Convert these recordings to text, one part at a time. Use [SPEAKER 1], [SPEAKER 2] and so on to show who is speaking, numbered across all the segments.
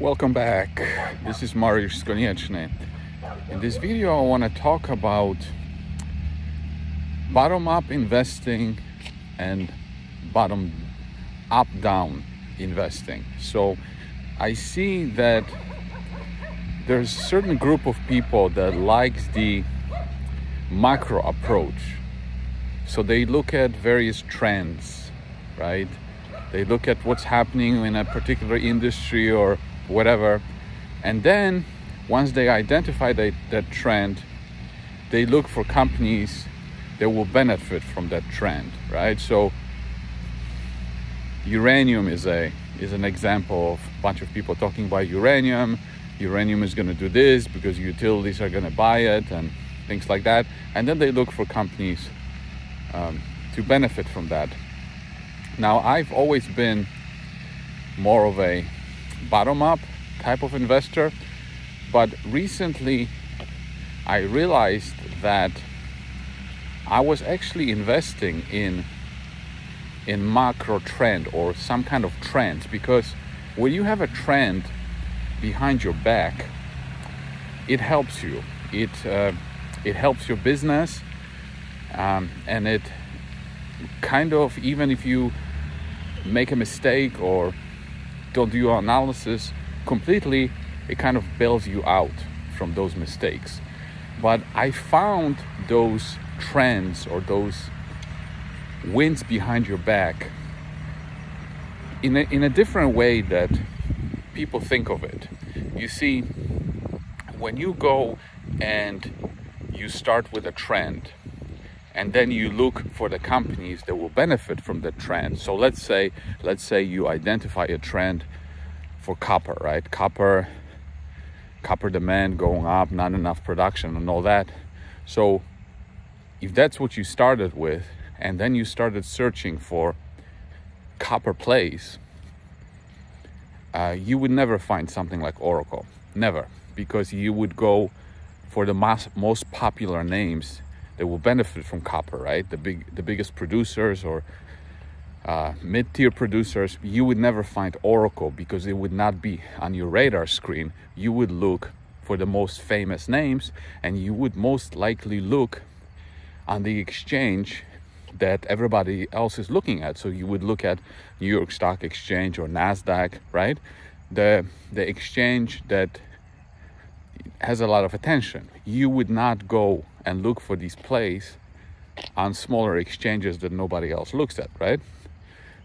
[SPEAKER 1] Welcome back. This is Mariusz Skonieczny. In this video, I want to talk about bottom up investing and bottom up down investing. So I see that there's a certain group of people that likes the macro approach. So they look at various trends, right? They look at what's happening in a particular industry or whatever. And then once they identify that, that trend, they look for companies that will benefit from that trend, right? So uranium is a is an example of a bunch of people talking about uranium. Uranium is going to do this because utilities are going to buy it and things like that. And then they look for companies um, to benefit from that. Now, I've always been more of a bottom up type of investor. But recently, I realized that I was actually investing in in macro trend or some kind of trend because when you have a trend behind your back, it helps you. It uh, it helps your business, um, and it kind of even if you make a mistake or don't do your analysis completely, it kind of bails you out from those mistakes. But I found those trends or those winds behind your back in a, in a different way that people think of it. You see, when you go and you start with a trend, and then you look for the companies that will benefit from the trend. So let's say let's say you identify a trend for copper right? Copper copper demand going up not enough production and all that. So if that's what you started with and then you started searching for copper plays uh, you would never find something like oracle. Never. Because you would go for the most, most popular names that will benefit from copper, right? The big, the biggest producers or uh, mid-tier producers, you would never find Oracle because it would not be on your radar screen. You would look for the most famous names, and you would most likely look on the exchange that everybody else is looking at. So you would look at New York Stock Exchange or Nasdaq, right? The the exchange that has a lot of attention. You would not go and look for these plays on smaller exchanges that nobody else looks at, right?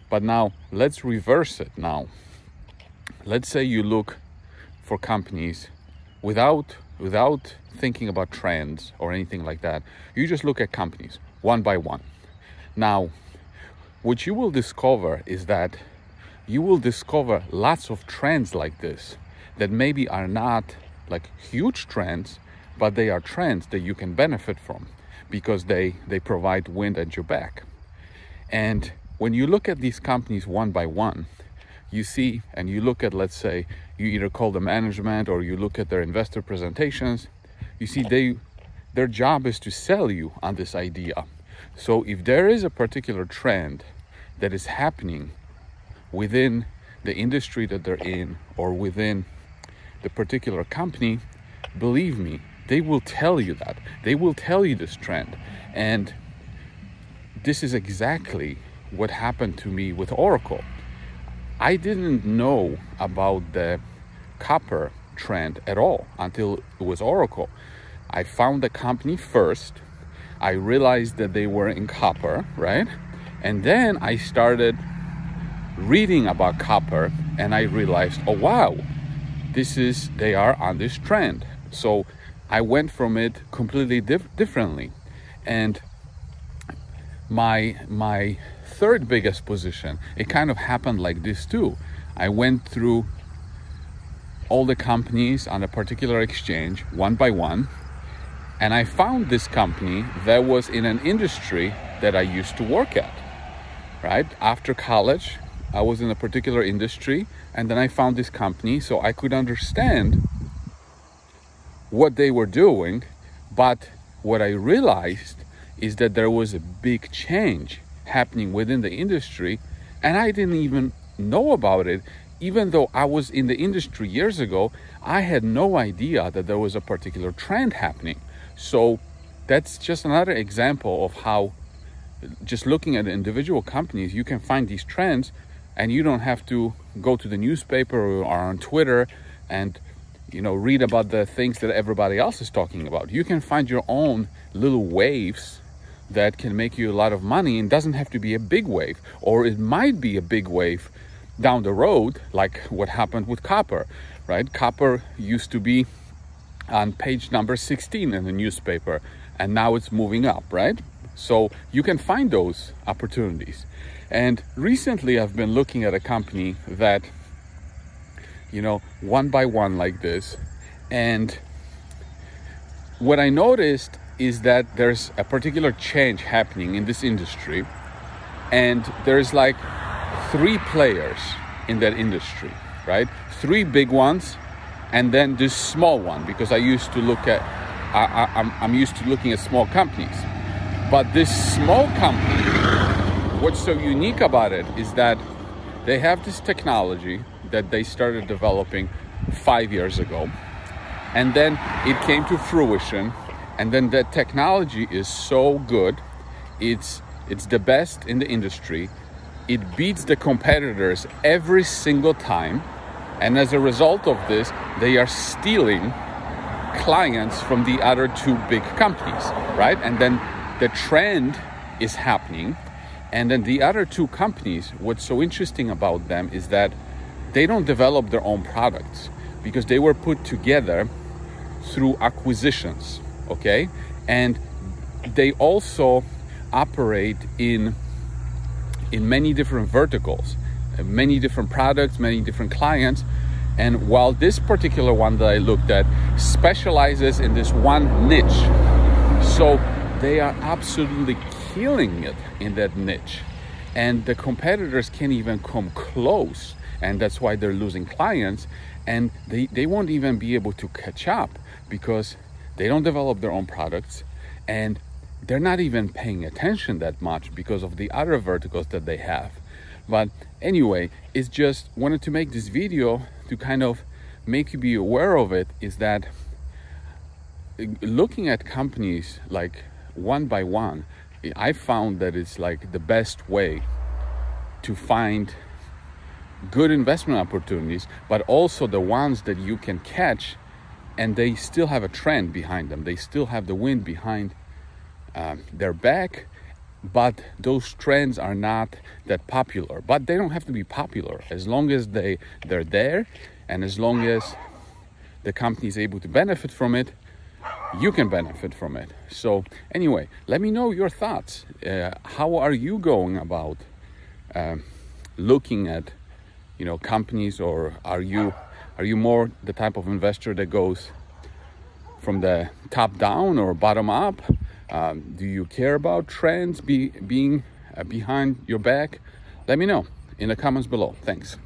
[SPEAKER 1] But now let's reverse it now. Let's say you look for companies without without thinking about trends or anything like that. You just look at companies one by one. Now, what you will discover is that you will discover lots of trends like this that maybe are not like huge trends, but they are trends that you can benefit from because they they provide wind at your back. And when you look at these companies one by one, you see and you look at let's say you either call the management or you look at their investor presentations, you see they their job is to sell you on this idea. So if there is a particular trend that is happening within the industry that they're in or within the particular company, believe me, they will tell you that. They will tell you this trend. And this is exactly what happened to me with Oracle. I didn't know about the copper trend at all until it was Oracle. I found the company first. I realized that they were in copper, right? And then I started reading about copper and I realized, oh wow, this is they are on this trend. So i went from it completely dif- differently. And my my third biggest position it kind of happened like this too. I went through all the companies on a particular exchange one by one and i found this company that was in an industry that i used to work at right? After college I was in a particular industry and then I found this company so I could understand what they were doing. But what I realized is that there was a big change happening within the industry and I didn't even know about it even though I was in the industry years ago, I had no idea that there was a particular trend happening. So that's just another example of how just looking at individual companies, you can find these trends and you don't have to go to the newspaper or on Twitter and you know read about the things that everybody else is talking about. You can find your own little waves that can make you a lot of money and doesn't have to be a big wave or it might be a big wave down the road like what happened with copper, right? Copper used to be on page number 16 in the newspaper and now it's moving up, right? So you can find those opportunities. And recently I've been looking at a company that, you know, one by one like this. And what I noticed is that there's a particular change happening in this industry. And there's like three players in that industry, right? Three big ones, and then this small one, because I used to look at, I, I'm used to looking at small companies. But this small company, what's so unique about it is that they have this technology that they started developing five years ago. And then it came to fruition. And then that technology is so good. It's it's the best in the industry. It beats the competitors every single time. And as a result of this, they are stealing clients from the other two big companies, right? And then the trend is happening. And then the other two companies, what's so interesting about them is that they don't develop their own products because they were put together through acquisitions, okay? And they also operate in in many different verticals, many different products, many different clients. And while this particular one that I looked at specializes in this one niche, so they are absolutely killing it in that niche. And the competitors can't even come close. And that's why they're losing clients. And they, they won't even be able to catch up because they don't develop their own products and they're not even paying attention that much because of the other verticals that they have. But anyway, it's just wanted to make this video to kind of make you be aware of it is that uh, looking at companies like one by one, I found that it's like the best way to find good investment opportunities, but also the ones that you can catch and they still have a trend behind them. They still have the wind behind um, their back, but those trends are not that popular. But they don't have to be popular as long as they they're there, and as long as the company is able to benefit from it you can benefit from it. So, anyway, let me know your thoughts. Uh, how are you going about uh, looking at, you know, companies, or are you are you more the type of investor that goes from the top down or bottom up? Um, do you care about trends be, being uh, behind your back? Let me know in the comments below. Thanks.